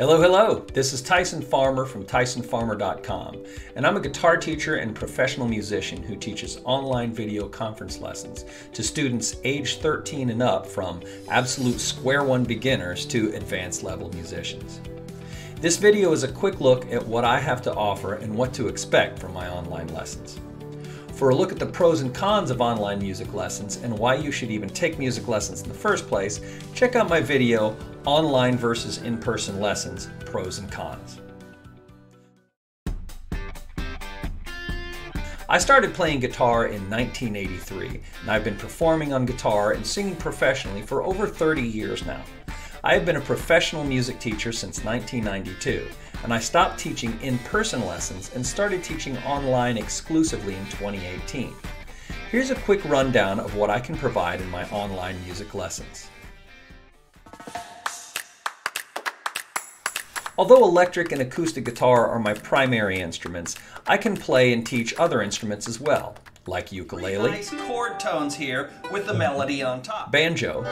Hello, hello. This is Tyson Farmer from TysonFarmer.com, and I'm a guitar teacher and professional musician who teaches online video conference lessons to students age 13 and up from absolute square one beginners to advanced level musicians. This video is a quick look at what I have to offer and what to expect from my online lessons. For a look at the pros and cons of online music lessons and why you should even take music lessons in the first place, check out my video, Online versus In-Person Lessons, Pros and Cons. I started playing guitar in 1983, and I've been performing on guitar and singing professionally for over 30 years now. I have been a professional music teacher since 1992, and I stopped teaching in person lessons and started teaching online exclusively in 2018. Here's a quick rundown of what I can provide in my online music lessons. Although electric and acoustic guitar are my primary instruments, I can play and teach other instruments as well, like ukulele, nice chord tones here with the melody on top. banjo,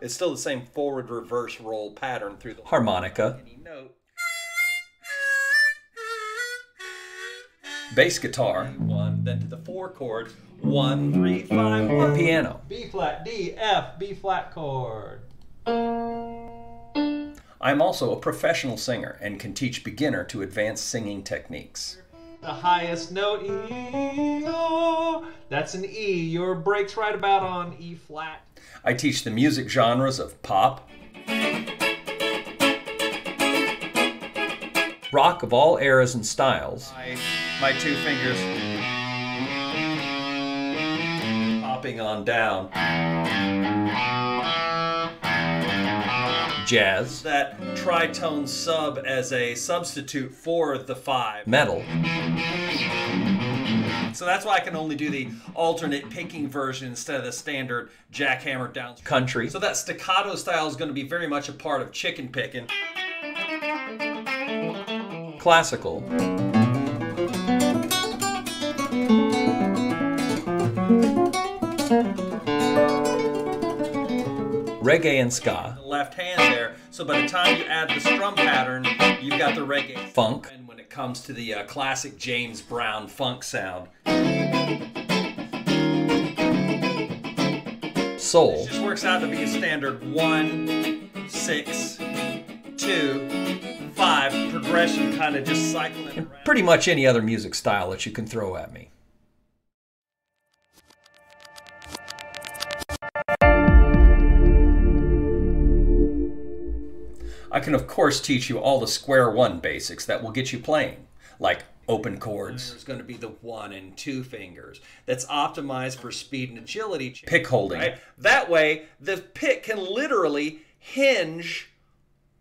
It's still the same forward reverse roll pattern through the harmonica, any note. bass guitar, One, then to the four chord. One, three, five, one. piano. B flat, D, F, B flat chord. I'm also a professional singer and can teach beginner to advanced singing techniques. The highest note, E, oh, that's an E. Your break's right about on E flat. I teach the music genres of pop, rock of all eras and styles, My, my two fingers. popping on down, jazz, That tritone sub as a substitute for the five. metal, So that's why I can only do the alternate picking version instead of the standard jackhammer down. country, So that staccato style is going to be very much a part of chicken picking. classical, reggae and ska, The left hand there. So by the time you add the strum pattern, you've got the reggae funk, And when it comes to the uh, classic James Brown funk sound, soul, it just works out to be a standard one, six, two, five progression, kind of just cycling and around. pretty much any other music style that you can throw at me. I can, of course, teach you all the square one basics that will get you playing, like open chords, There's going to be the one and two fingers that's optimized for speed and agility. pick holding, Right? That way, the pick can literally hinge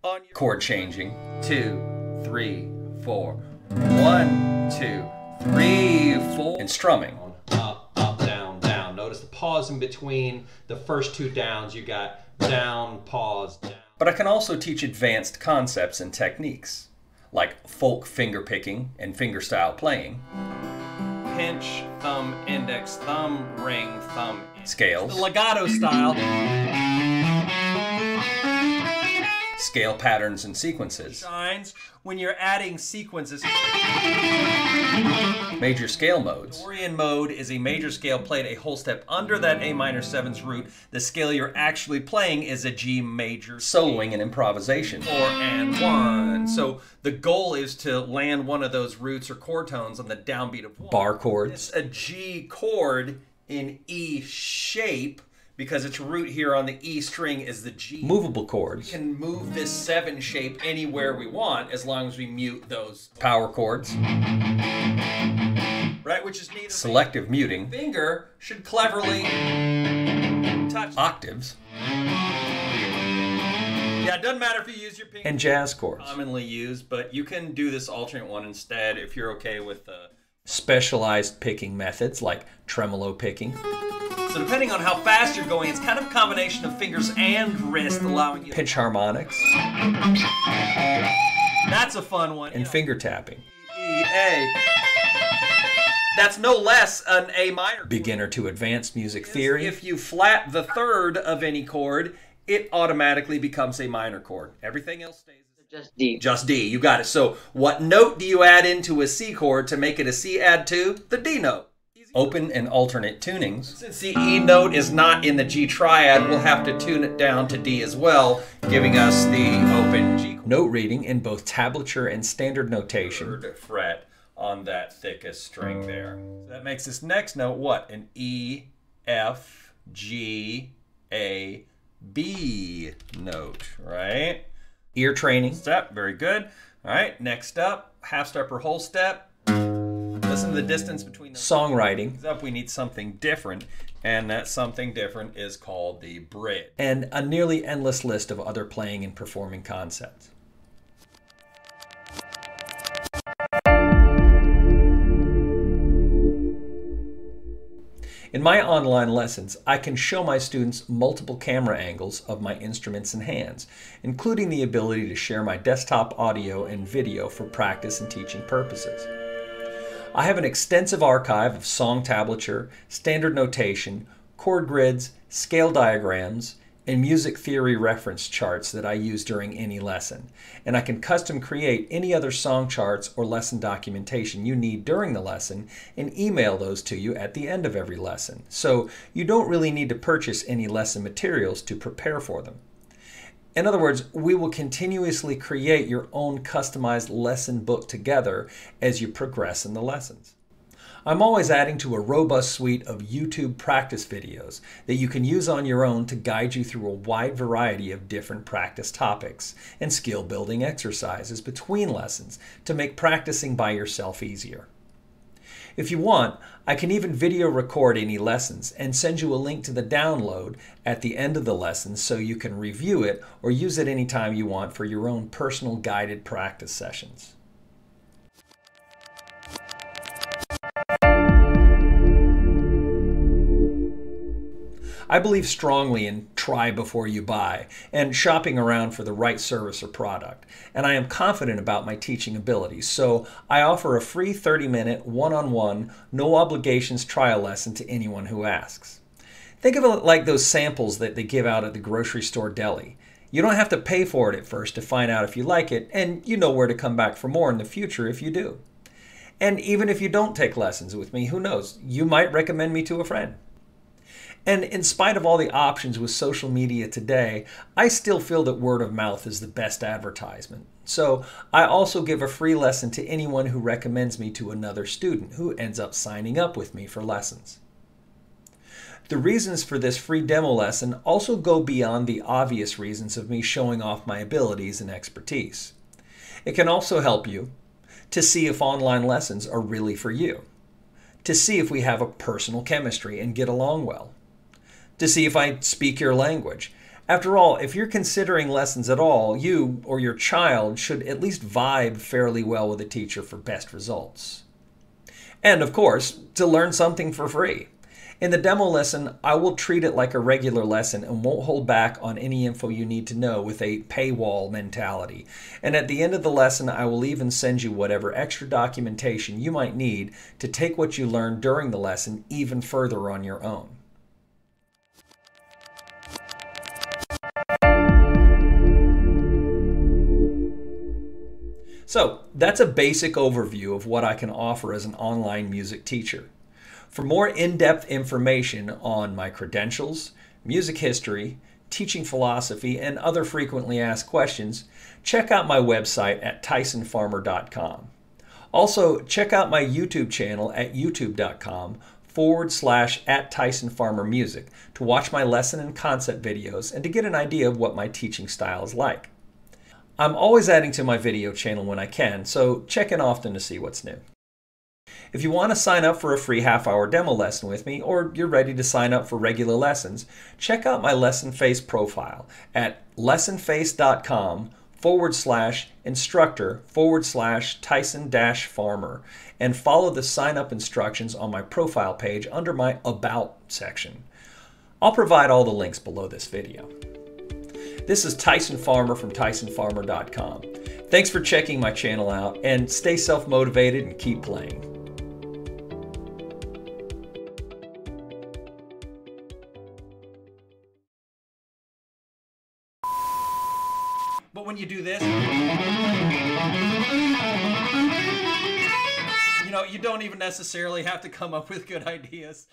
on your chord changing, two, three, four, one, two, three, four. and strumming. Up, up, down, down. Notice the pause in between the first two downs. You got down, pause, down. But I can also teach advanced concepts and techniques, like folk finger picking and fingerstyle playing, pinch, thumb, index, thumb, ring, thumb. scales, The legato style. Scale patterns and sequences, shines when you're adding sequences. major scale modes, Dorian mode is a major scale played a whole step under that A minor 7's root. The scale you're actually playing is a G major soloing and improvisation, four and one. So the goal is to land one of those roots or chord tones on the downbeat of one. bar chords, It's a G chord in E shape because its root here on the E string is the G. movable chords, We can move this seven shape anywhere we want as long as we mute those power chords, right which is neither selective muting, finger should cleverly touch octaves, yeah it doesn't matter if you use your pinky and jazz chords. commonly used but you can do this alternate one instead if you're okay with the Specialized picking methods like tremolo picking, so depending on how fast you're going it's kind of a combination of fingers and wrist allowing you pinch harmonics, that's a fun one and you know. finger tapping. E A that's no less an A minor chord. Beginner to advanced music theory, If you flat the third of any chord, it automatically becomes a minor chord. Everything else stays Just D. just D. You got it. So, what note do you add into a C chord to make it a C add to? The D note. Open and alternate tunings. Since the E note is not in the G triad, we'll have to tune it down to D as well, giving us the open G chord. Note reading in both tablature and standard notation. third fret on that thickest string there. So that makes this next note what? An E, F, G, A, B note, right? Ear training. Step, very good. All right, next up, half step or whole step. Listen to the mm. distance between Songwriting. up. We need something different, and that something different is called the bridge. And a nearly endless list of other playing and performing concepts. In my online lessons, I can show my students multiple camera angles of my instruments and hands, including the ability to share my desktop audio and video for practice and teaching purposes. I have an extensive archive of song tablature, standard notation, chord grids, scale diagrams, and music theory reference charts that I use during any lesson. And I can custom create any other song charts or lesson documentation you need during the lesson and email those to you at the end of every lesson. So you don't really need to purchase any lesson materials to prepare for them. In other words, we will continuously create your own customized lesson book together as you progress in the lessons. I'm always adding to a robust suite of YouTube practice videos that you can use on your own to guide you through a wide variety of different practice topics and skill building exercises between lessons to make practicing by yourself easier. If you want, I can even video record any lessons and send you a link to the download at the end of the lesson so you can review it or use it anytime you want for your own personal guided practice sessions. I believe strongly in try before you buy and shopping around for the right service or product, and I am confident about my teaching abilities. So I offer a free 30 minute, one on one, no obligations trial lesson to anyone who asks. Think of it like those samples that they give out at the grocery store deli. You don't have to pay for it at first to find out if you like it, and you know where to come back for more in the future if you do. And even if you don't take lessons with me, who knows? You might recommend me to a friend. And in spite of all the options with social media today, I still feel that word of mouth is the best advertisement. So I also give a free lesson to anyone who recommends me to another student who ends up signing up with me for lessons. The reasons for this free demo lesson also go beyond the obvious reasons of me showing off my abilities and expertise. It can also help you to see if online lessons are really for you, to see if we have a personal chemistry and get along well, to see if I speak your language. After all, if you're considering lessons at all, you or your child should at least vibe fairly well with a teacher for best results. And of course, to learn something for free. In the demo lesson, I will treat it like a regular lesson and won't hold back on any info you need to know with a paywall mentality. And at the end of the lesson, I will even send you whatever extra documentation you might need to take what you learned during the lesson even further on your own. So, that's a basic overview of what I can offer as an online music teacher. For more in depth information on my credentials, music history, teaching philosophy, and other frequently asked questions, check out my website at tysonfarmer.com. Also, check out my YouTube channel at youtube.com forward slash at Tyson Farmer Music to watch my lesson and concept videos and to get an idea of what my teaching style is like. I'm always adding to my video channel when I can, so check in often to see what's new. If you want to sign up for a free half hour demo lesson with me, or you're ready to sign up for regular lessons, check out my Lesson Face profile at lessonface.com forward slash instructor forward slash Tyson dash farmer and follow the sign up instructions on my profile page under my About section. I'll provide all the links below this video. This is Tyson Farmer from TysonFarmer.com. Thanks for checking my channel out and stay self motivated and keep playing. But when you do this, you know, you don't even necessarily have to come up with good ideas.